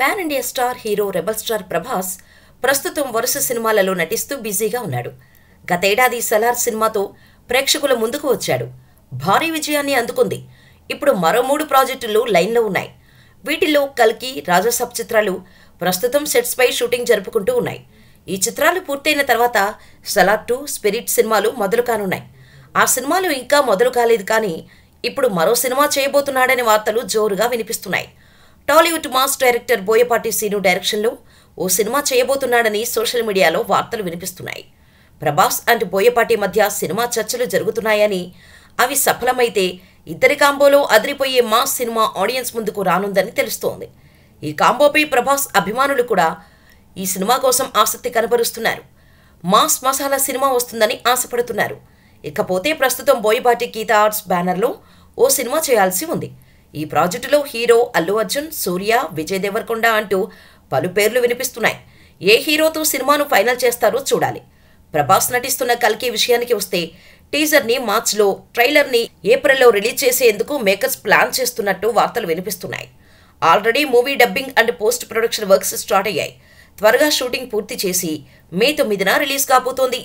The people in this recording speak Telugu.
Pan India star hero rebel star Prabhas ప్రస్తుతం వరుస సినిమాలలో నటిస్తూ బిజీగా ఉన్నాడు. గతేడాది సలార్ సినిమాతో ప్రేక్షకుల ముందుకు వచ్చాడు. భారీ విజయాన్ని అందుకుంది. ఇప్పుడు మరో మూడు ప్రాజెక్టులు లైన్లో ఉన్నాయి. వీటిల్లో కల్కి రాజాసాబ్ చిత్రాలు ప్రస్తుతం సెట్స్పై షూటింగ్ జరుపుకుంటూ ఉన్నాయి. ఈ చిత్రాలు పూర్తయిన తర్వాత సలార్ టూ స్పిరిట్ సినిమాలు మొదలు కానున్నాయి. ఆ సినిమాలు ఇంకా మొదలు కాలేదు కానీ ఇప్పుడు మరో సినిమా చేయబోతున్నాడనే వార్తలు జోరుగా వినిపిస్తున్నాయి. Tollywood mass director Boyapati Seenu డైరెక్షన్లో ఓ సినిమా చేయబోతున్నాడని సోషల్ మీడియాలో వార్తలు వినిపిస్తున్నాయి. ప్రభాస్ అండ్ బోయపాటి మధ్య సినిమా చర్చలు జరుగుతున్నాయని అవి సఫలమైతే ఇద్దరి కాంబోలో అదిరిపోయే మాస్ సినిమా ఆడియన్స్ ముందుకు రానుందని తెలుస్తోంది. ఈ కాంబోపై ప్రభాస్ అభిమానులు కూడా ఈ సినిమా కోసం ఆసక్తి కనబరుస్తున్నారు. మాస్ మసాలా సినిమా వస్తుందని ఆశపడుతున్నారు. ఇకపోతే ప్రస్తుతం బోయపాటి గీతా ఆర్ట్స్ బ్యానర్లో ఓ సినిమా చేయాల్సి ఉంది. ఈ ప్రాజెక్టులో హీరో అల్లు అర్జున్ సూర్య విజయ్ దేవరకొండ అంటూ పలు పేర్లు వినిపిస్తున్నాయి. ఏ హీరోతో సినిమాను ఫైనల్ చేస్తారో చూడాలి. ప్రభాస్ నటిస్తున్న కల్కి విషయానికి వస్తే టీజర్ని మార్చ్లో ట్రైలర్ని ఏప్రిల్లో రిలీజ్ చేసేందుకు మేకర్స్ ప్లాన్ చేస్తున్నట్టు వార్తలు వినిపిస్తున్నాయి. Already movie dubbing and post production works start అయ్యాయి. త్వరగా షూటింగ్ పూర్తి చేసి మే తొమ్మిదిన రిలీజ్ కాబోతోంది.